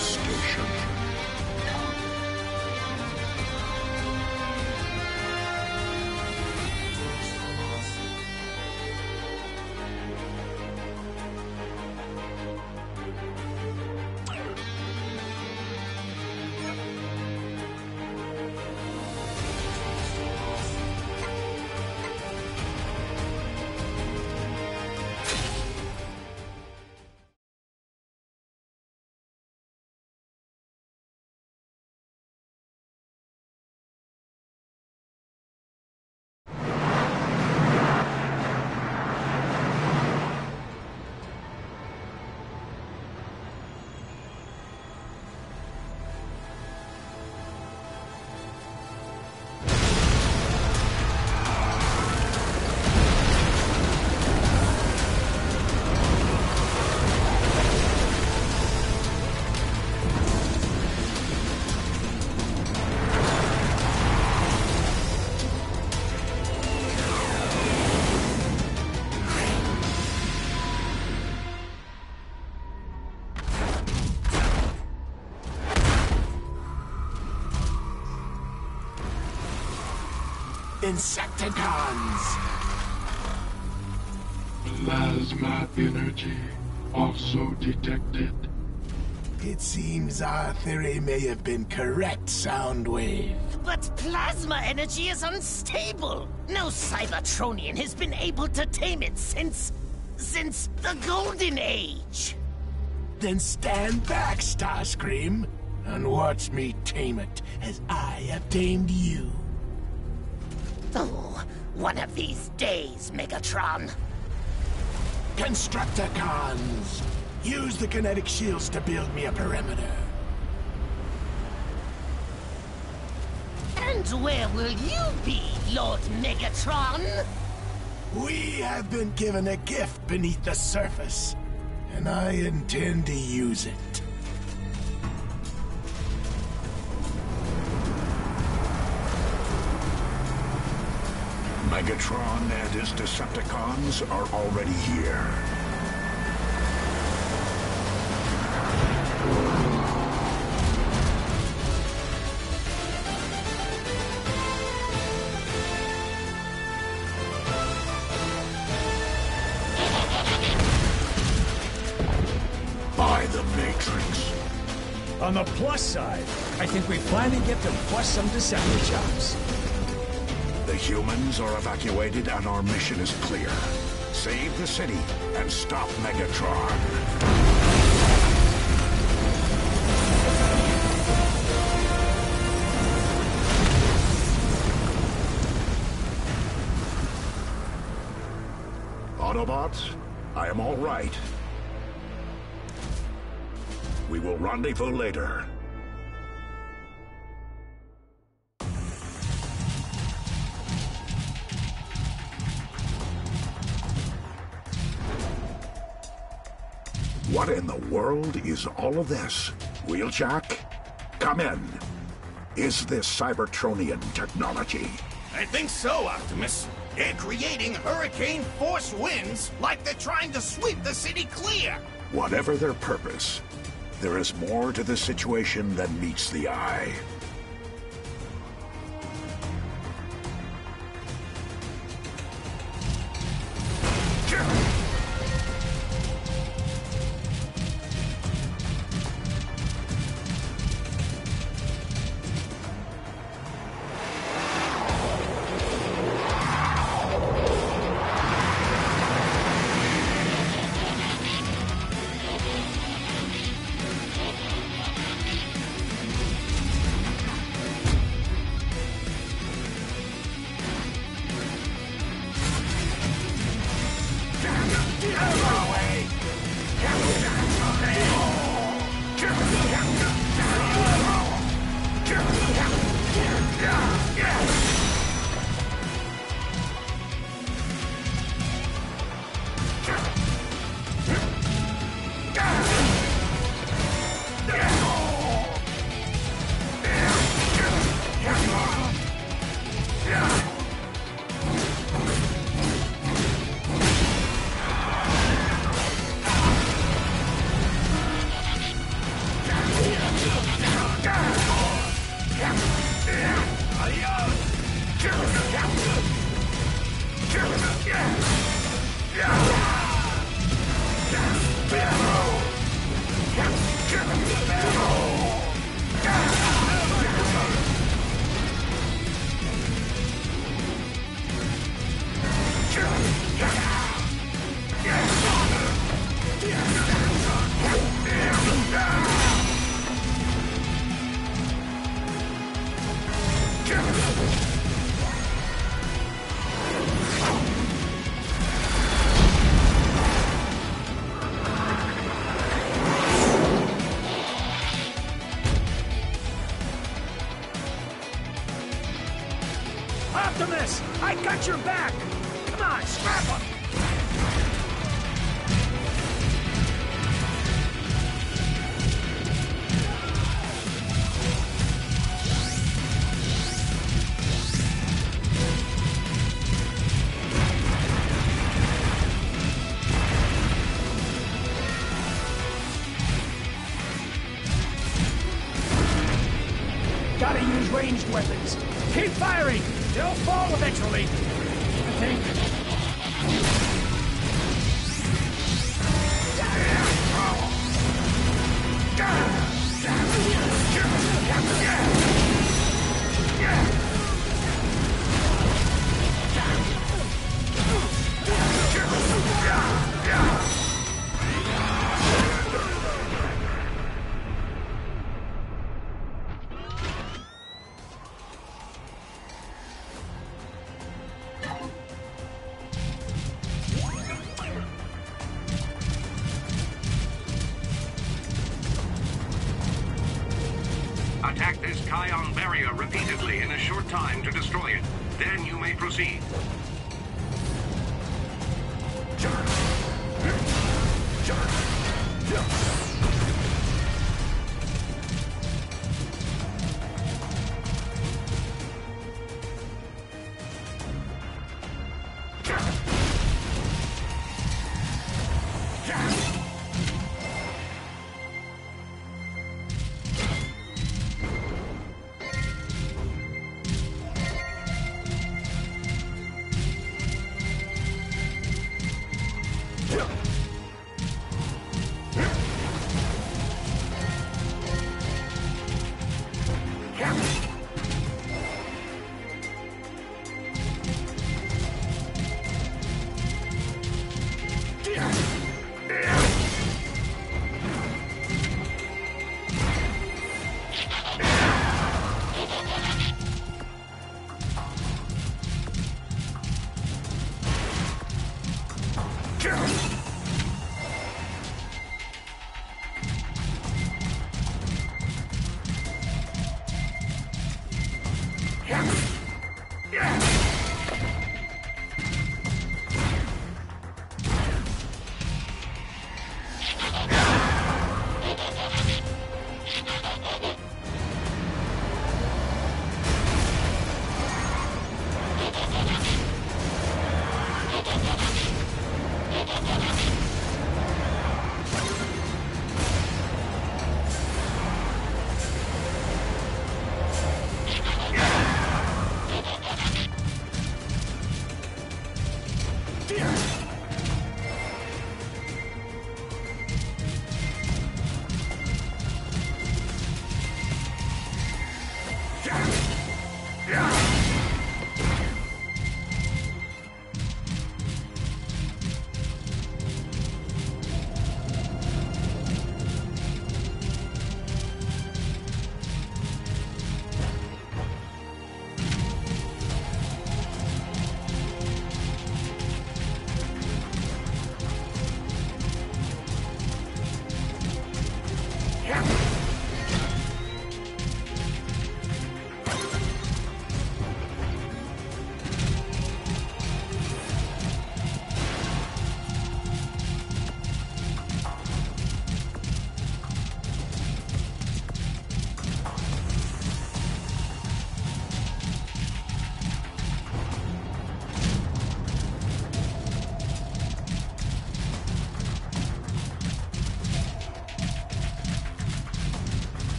devastation. Insecticons! Plasma energy also detected. It seems our theory may have been correct, Soundwave. But plasma energy is unstable. No Cybertronian has been able to tame it since... since the Golden Age. Then stand back, Starscream, and watch me tame it as I have tamed you. Oh, one of these days, Megatron. Constructicons! Use the kinetic shields to build me a perimeter. And where will you be, Lord Megatron? We have been given a gift beneath the surface, and I intend to use it. Megatron and his Decepticons are already here. By the Matrix. On the plus side, I think we finally get to bust some Decepticons. Humans are evacuated and our mission is clear. Save the city and stop Megatron. Autobots, I am all right. We will rendezvous later. What in the world is all of this? Wheeljack? Come in. Is this Cybertronian technology? I think so, Optimus. They're creating hurricane force winds like they're trying to sweep the city clear. Whatever their purpose, there is more to the situation than meets the eye. Ranged weapons. Keep firing! They'll fall eventually. I think.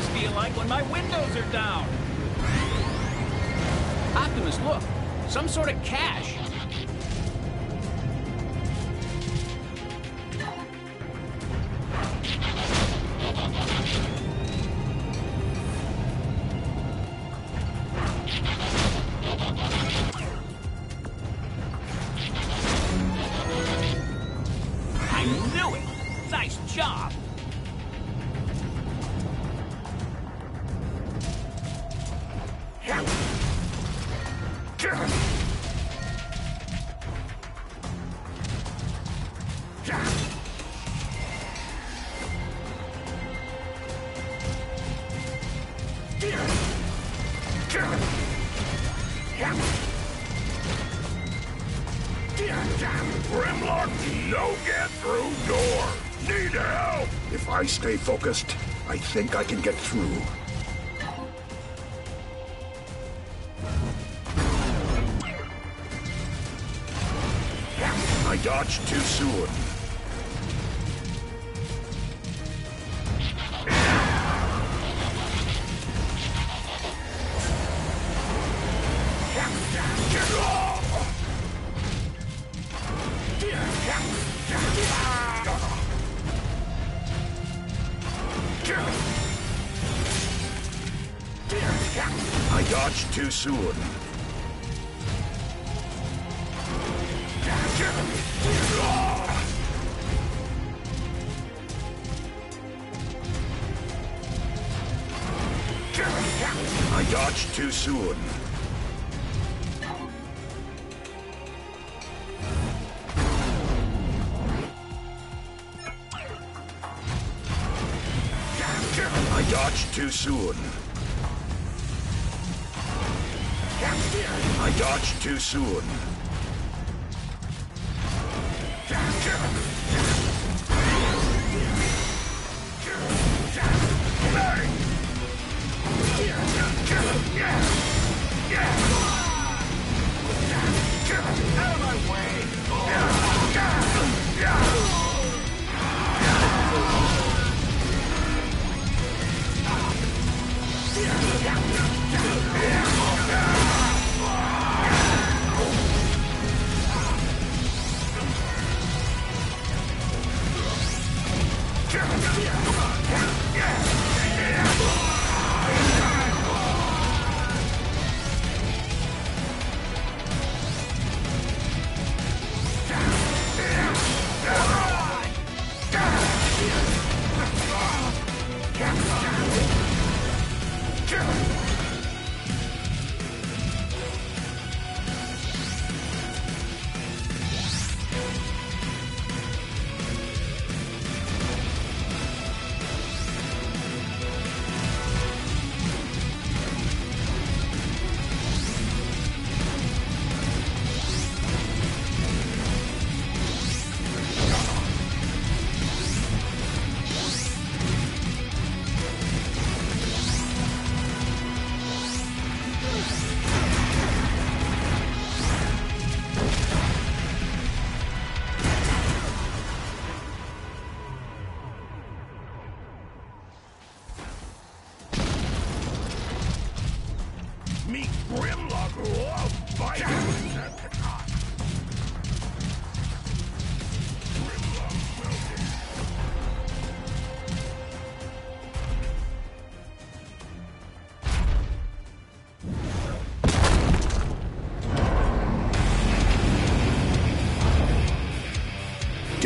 Feel like when my windows are down. Optimus, look. Some sort of cache. Stay focused, I think I can get through. Dodged too soon. I dodged too soon. Soon. I dodged too soon. I dodged too soon.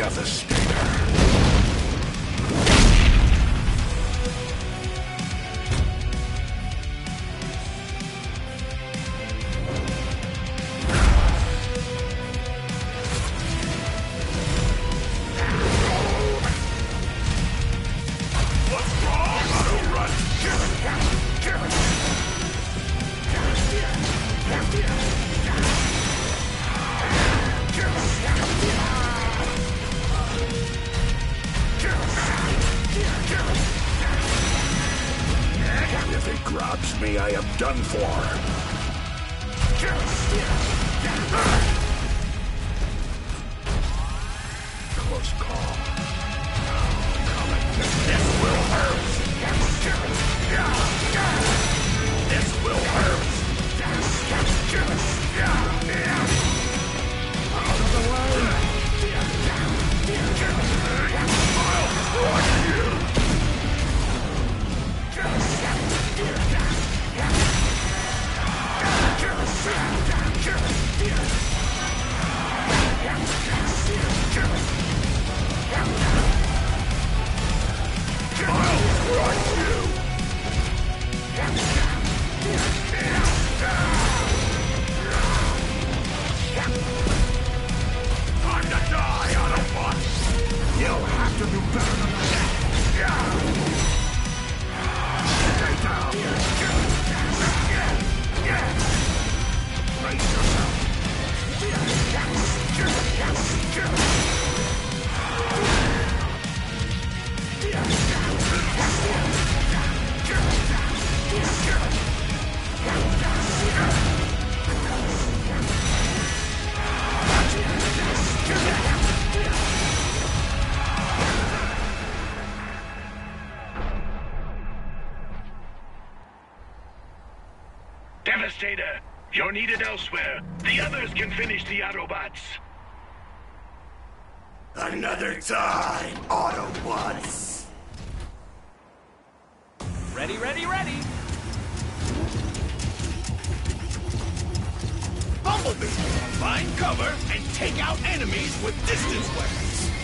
Devastator. Devastator. You're needed elsewhere. The others can finish the Autobots. Another time, Autobots. Ready, ready, ready! Bumblebee, find cover and take out enemies with distance weapons.